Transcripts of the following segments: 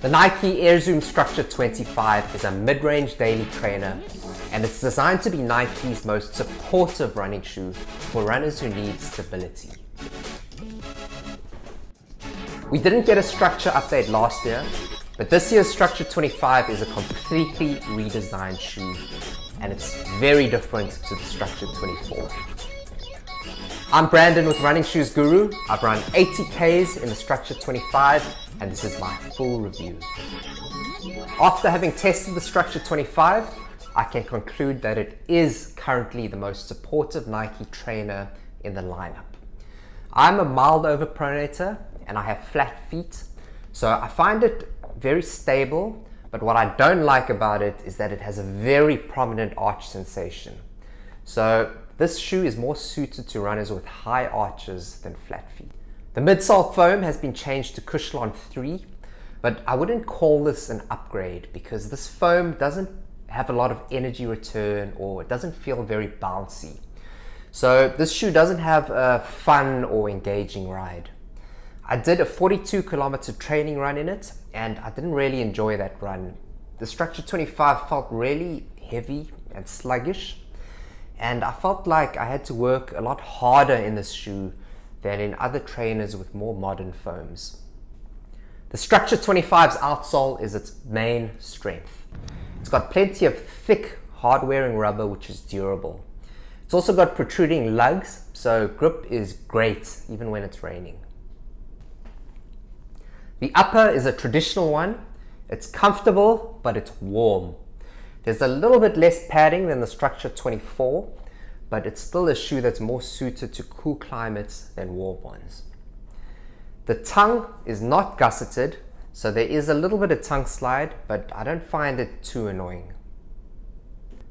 The Nike Air Zoom Structure 25 is a mid-range daily trainer and it's designed to be Nike's most supportive running shoe for runners who need stability. We didn't get a structure update last year, but this year's Structure 25 is a completely redesigned shoe and it's very different to the Structure 24. I'm Brandon with Running Shoes Guru. I've run 80 Ks in the Structure 25 and this is my full review. After having tested the Structure 25, I can conclude that it is currently the most supportive Nike trainer in the lineup. I'm a mild overpronator and I have flat feet, so I find it very stable, but what I don't like about it is that it has a very prominent arch sensation. So this shoe is more suited to runners with high arches than flat feet. The midsole foam has been changed to Cushlon 3, but I wouldn't call this an upgrade because this foam doesn't have a lot of energy return or it doesn't feel very bouncy. So this shoe doesn't have a fun or engaging ride. I did a 42 kilometer training run in it and I didn't really enjoy that run. The Structure 25 felt really heavy and sluggish and I felt like I had to work a lot harder in this shoe than in other trainers with more modern foams. The Structure 25's outsole is its main strength. It's got plenty of thick, hard-wearing rubber which is durable. It's also got protruding lugs, so grip is great even when it's raining. The upper is a traditional one. It's comfortable, but it's warm. There's a little bit less padding than the Structure 24, but it's still a shoe that's more suited to cool climates than warm ones. The tongue is not gusseted, so there is a little bit of tongue slide, but I don't find it too annoying.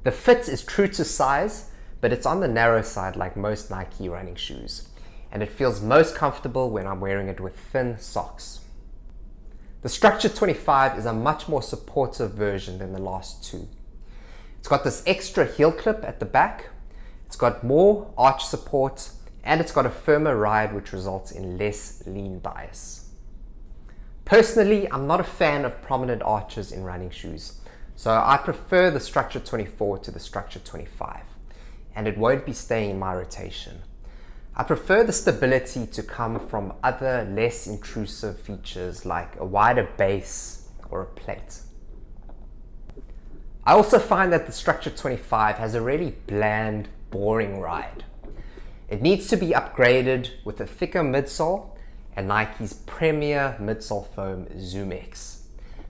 The fit is true to size, but it's on the narrow side like most Nike running shoes, and it feels most comfortable when I'm wearing it with thin socks. The Structure 25 is a much more supportive version than the last two. It's got this extra heel clip at the back. It's got more arch support and it's got a firmer ride which results in less lean bias. Personally, I'm not a fan of prominent arches in running shoes, so I prefer the Structure 24 to the Structure 25, and it won't be staying in my rotation. I prefer the stability to come from other less intrusive features like a wider base or a plate. I also find that the Structure 25 has a really bland, boring ride. It needs to be upgraded with a thicker midsole and Nike's premier midsole foam ZoomX.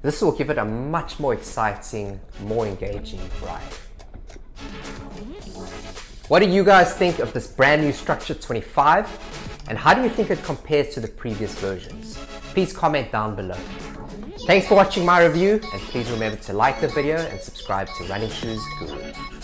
This will give it a much more exciting, more engaging ride. What do you guys think of this brand new Structure 25? And how do you think it compares to the previous versions? Please comment down below. Thanks for watching my review and please remember to like the video and subscribe to Running Shoes Guru.